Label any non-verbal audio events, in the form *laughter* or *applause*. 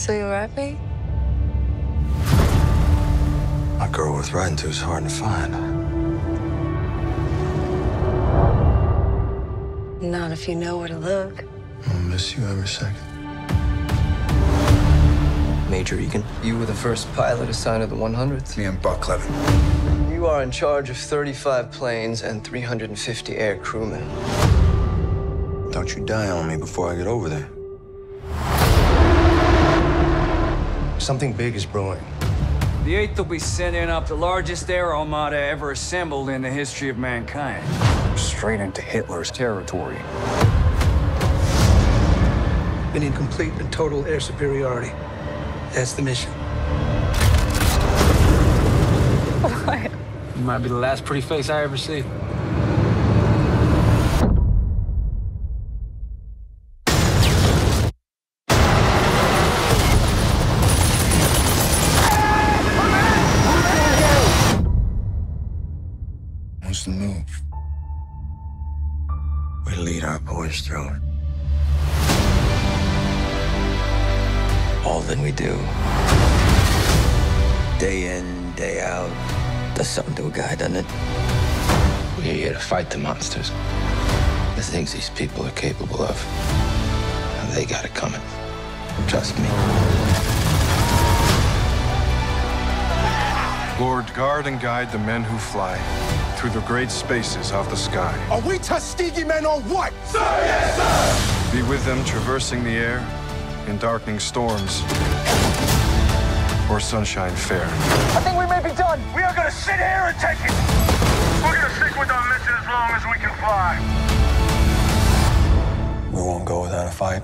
So you're happy? A girl worth riding to is hard to find. Not if you know where to look. I'll miss you every second. Major Egan, you were the first pilot assigned to the 100th. Me and Buck Cleven. You are in charge of 35 planes and 350 air crewmen. Don't you die on me before I get over there. Something big is brewing. The 8th will be sending up the largest air armada ever assembled in the history of mankind. Straight into Hitler's territory. We need complete and total air superiority. That's the mission. What? *laughs* You might be the last pretty face I ever see. What's the move? We lead our boys through it. All that we do. Day in, day out. Does something to a guy, doesn't it? We're here to fight the monsters. The things these people are capable of. They got it coming. Trust me. Lord, guard and guide the men who fly through the great spaces of the sky. Are we Tuskegee men or what? Sir, yes, sir! Be with them traversing the air in darkening storms or sunshine fair. I think we may be done. We are gonna sit here and take it. We're gonna stick with our mission as long as we can fly. We won't go without a fight.